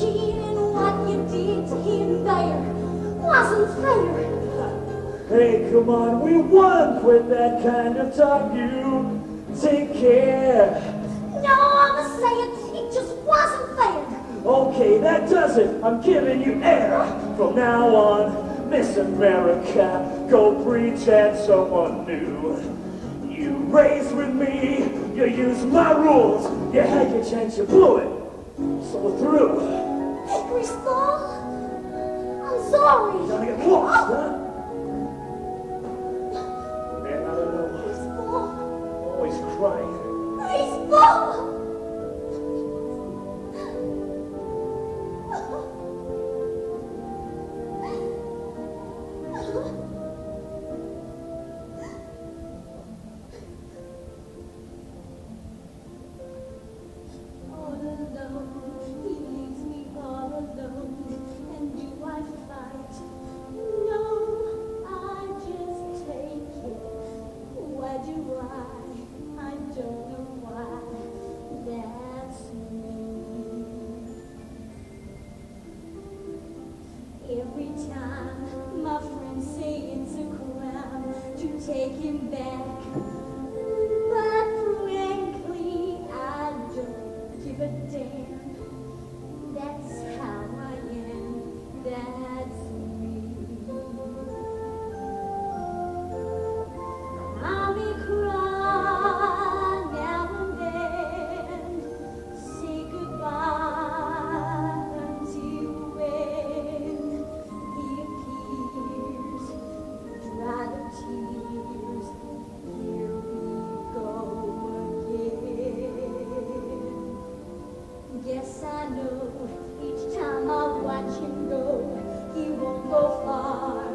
What you did to him there wasn't fair. Hey, come on, we won. Quit that kind of talk. You take care. No, I'ma say it, it just wasn't fair. Okay, that does it. I'm giving you air. From now on, Miss America, go preach at someone new. You raised with me, you used my rules. You had your chance, you blew it. So we're through. Hey, Greaseball, I'm sorry. You Gonna get lost, huh? Man, I don't know. Always crying. Greaseball. Time my friends say it's a crime to take him back. Guess I know each time I watch him go, he won't go far.